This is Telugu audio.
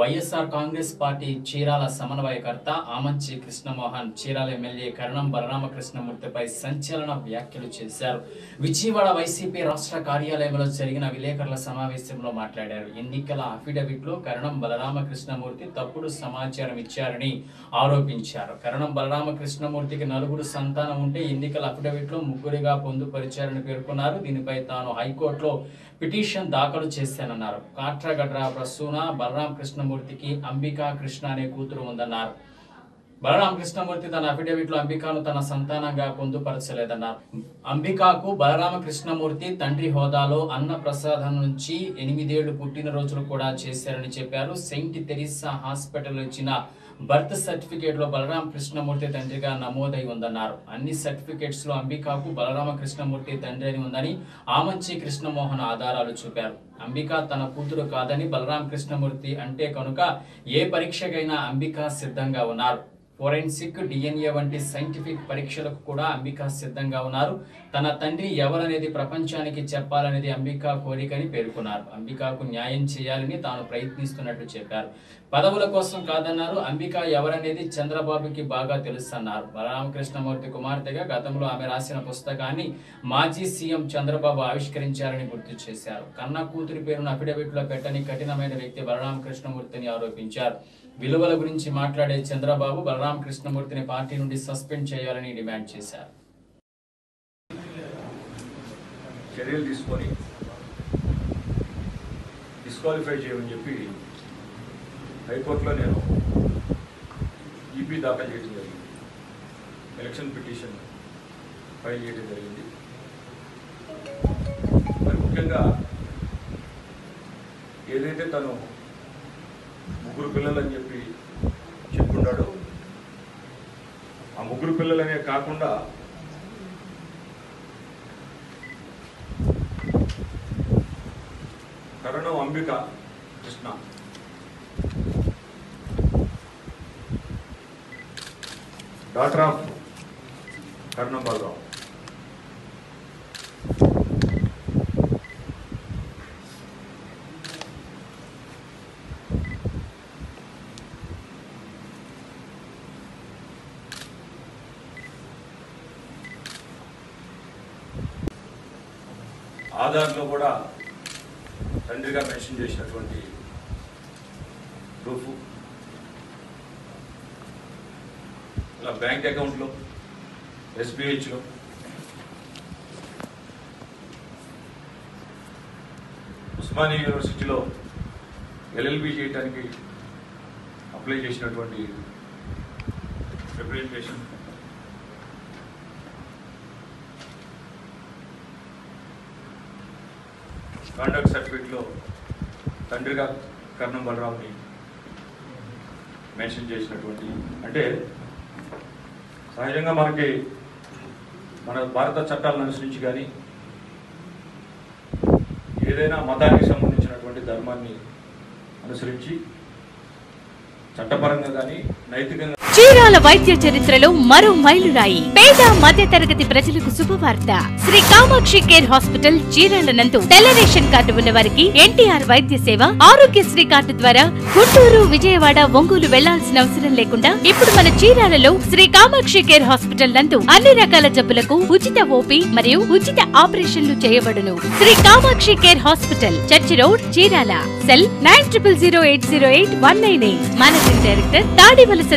వైఎస్ఆర్ కాంగ్రెస్ పార్టీ చీరాల సమన్వయకర్త ఆమంచి కృష్ణమోహన్ చీరాల ఎమ్మెల్యే కరణం బలరామకృష్ణమూర్తిపై సంచలన వ్యాఖ్యలు చేశారు. విజయవాడ వైసీపీ రాష్ట్ర కార్యాలయంలో జరిగిన విలేకరుల సమావేశంలో మాట్లాడారు. ఎన్నికల అఫిడవిట్లో కరణం బలరామకృష్ణమూర్తి తప్పుడు సమాచారం ఇచ్చారని ఆరోపించారు. కరణం బలరామకృష్ణమూర్తికి నలుగురు సంతానం ఉంటే ఎన్నికల అఫిడవిట్లో ముగ్గురిగా పొందుపరిచారని పేర్కొన్నారు. దీనిపై తాను హైకోర్టులో పిటిషన్ దాఖలు చేశానన్నారు. కాట్రగడ్ర ప్రసూన బలరామకృష్ణ కృష్ణమూర్తికి అంబికా కృష్ణ అనే కూతురు ఉందన్నారు. బలరాం కృష్ణమూర్తి తన అఫిడవిట్లో అంబికాను తన సంతానంగా పొందుపరచలేదన్నారు అంబికాకు బలరామ కృష్ణమూర్తి తండ్రి హోదాలో అన్న ప్రసాదం నుంచి ఎనిమిదేళ్ళు పుట్టినరోజులు కూడా చేశారని చెప్పారు. సెయింట్ తెరిసా హాస్పిటల్ ఇచ్చిన బర్త్ సర్టిఫికేట్లో బలరామ కృష్ణమూర్తి తండ్రిగా నమోదై ఉందన్నారు. అన్ని సర్టిఫికేట్స్లో అంబికాకు బలరామ కృష్ణమూర్తి తండ్రి అని ఉందని ఆమంచి కృష్ణమోహన్ ఆధారాలు చూపారు. అంబిక తన కూతురు కాదని బలరామ కృష్ణమూర్తి అంటే కనుక ఏ పరీక్షకైనా అంబిక సిద్ధంగా ఉన్నారు. ఫోరెన్సిక్ డిఎన్ఏ వంటి సైంటిఫిక్ పరీక్షలకు కూడా అంబిక సిద్ధంగా ఉన్నారు. తన తండ్రి ఎవరనేది ప్రపంచానికి చెప్పాలనేది అంబికా కోరికని పేర్కొన్నారు. అంబికాకు న్యాయం చేయాలని తాను ప్రయత్నిస్తున్నట్లు చెప్పారు. పదవుల కోసం కాదన్నారు. అంబిక ఎవరనేది చంద్రబాబుకి బాగా తెలుసన్నారు. బలరామకృష్ణమూర్తి కుమార్తెగా గతంలో ఆమె రాసిన పుస్తకాన్ని మాజీ సీఎం చంద్రబాబు ఆవిష్కరించారని గుర్తు చేశారు. కన్న కూతురి పేరును అఫిడవిట్లో పెట్టని కఠినమైన వ్యక్తి బలరామకృష్ణమూర్తిని ఆరోపించారు. విలువల గురించి మాట్లాడే చంద్రబాబు బలరాం కృష్ణమూర్తిని పార్టీ నుండి సస్పెండ్ చేయాలని డిమాండ్ చేశారు. చర్యలు తీసుకొని డిస్క్వాలిఫై చేయమని చెప్పి హైకోర్టులో నేను ఈపీ దాఖలు చేయడం జరిగింది. ఎలక్షన్ పిటిషన్ ఫైల్ చేయడం జరిగింది. మరి ముఖ్యంగా ఏదైతే తను ముగ్గురు పిల్లలని ముగ్గురు పిల్లలనే కాకుండా Karanam Ambika Krishna. Doctor of Karanam Balaram. ఆధార్లో కూడా తండ్రిగా మెన్షన్ చేసినటువంటి ప్రూఫ్. ఇలా బ్యాంక్ అకౌంట్లో ఎస్బీహెచ్లో. ఉస్మానియా యూనివర్సిటీలో ఎల్ఎల్బి చేయడానికి అప్లై చేసినటువంటి రిప్రజెంటేషన్ కాండక్ట్ సర్టిఫికేట్లో తండ్రిగా కర్ణం బలరావుని మెన్షన్ చేసినటువంటి అంటే సహజంగా మనకి మన భారత చట్టాలను అనుసరించి కానీ ఏదైనా మతానికి సంబంధించినటువంటి ధర్మాన్ని అనుసరించి చట్టపరంగా కానీ నైతికంగా చీరాల వైద్య చరిత్రలో మరో మైలురాయి. పేద మధ్య తరగతి ప్రజలకు శుభవార్త. శ్రీ కామాక్షి కేర్ హాస్పిటల్ చీరాల నందు తెల్ల రేషన్ కార్డు ఉన్న వారికి ఎన్టీఆర్ వైద్య సేవ ఆరోగ్యశ్రీ కార్డు ద్వారా గుంటూరు విజయవాడ ఒంగోలు వెళ్ళాల్సిన అవసరం లేకుండా ఇప్పుడు మన చీరాలలో శ్రీ కామాక్షి కేర్ హాస్పిటల్ నందు అన్ని రకాల జబ్బులకు ఉచిత ఓపీ మరియు ఉచిత ఆపరేషన్లు చేయబడును. Shri Kamakshi care hospital church road Chirala. Cell nine triple zero eight zero eight one nine eight. Managing director Tadivalasa